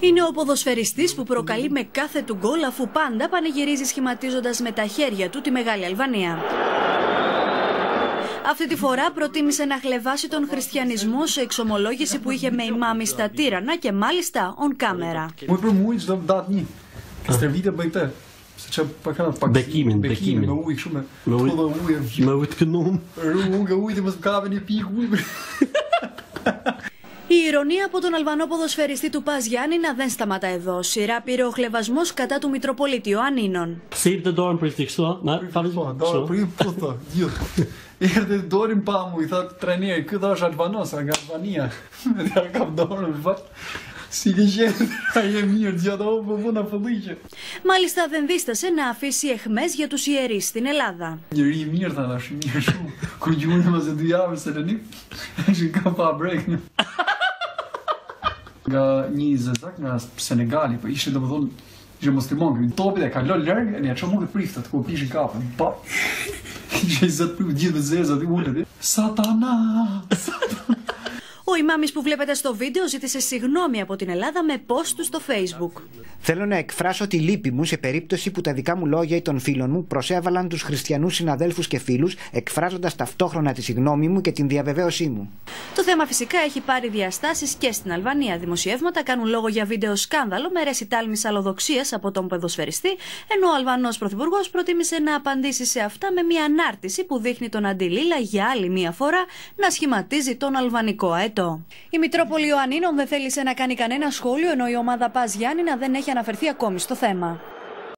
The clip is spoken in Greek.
Είναι ο ποδοσφαιριστής που προκαλεί με κάθε του γκολ αφού πάντα πανηγυρίζει σχηματίζοντας με τα χέρια του τη Μεγάλη Αλβανία. Αυτή τη φορά προτίμησε να χλεβάσει τον χριστιανισμό σε εξομολόγηση που είχε με ημάμι στα Τύρανα και μάλιστα on camera. Më për mua çdo datë një. Η ηρωνία από τον Αλβανό ποδοσφαιριστή του Πας Γιάννηνα δεν σταματά εδώ. Σειρά πήρε ο χλεβασμός κατά του Μητροπολίτη Ιωαννίνων. Pse i të dorën për këtë kështu? a? Na, fare Po, do kështu. për ju po tha, gjithë. Erdhi dorin pa mu, i tha trajneri, ky thash Albanos, nga Albania. Dhe ja kam dorën vat. Si ke qenë, ai e mirë gjatë o po vuna fëlliqe. Μάλιστα δεν δίστασε να αφήσει εχμές για τους ιερείς στην Ελλάδα. Nga një zezak nga Senegali, po ishin domethënë ishte musliman, ky topi dhe kalon larg, ne ço mund të priftet ku pishin kapën. Pa. Ishe 20 prit gjithë me zezat i ulët. Satana! Ο ημάμις που βλέπετε στο βίντεο ζήτησε συγγνώμη από την Ελλάδα με post του στο facebook. Θέλω να εκφράσω τη λύπη μου σε περίπτωση που τα δικά μου λόγια ή των φίλων μου προσέβαλαν του χριστιανού συναδέλφου και φίλου, εκφράζοντα ταυτόχρονα τη συγνώμη μου και την διαβεβαίωσή μου. Το θέμα φυσικά έχει πάρει διαστάσεις και στην Αλβανία. Δημοσιεύματα κάνουν λόγο για βίντεο σκάνδαλο με ρεσιτάλμης αλλοδοξίας από τον πεδοσφαιριστή, ενώ ο Αλβανός Πρωθυπουργός προτίμησε να απαντήσει σε αυτά με μια ανάρτηση που δείχνει τον Αντιλίλα για άλλη μια φορά να σχηματίζει τον αλβανικό αετό. Η Μητρόπολη Ιωαννίνων δεν θέλησε να κάνει κανένα σχόλιο, ενώ η ομάδα Πας Γιάννηνα δεν έχει αναφερθεί ακόμη στο θέμα.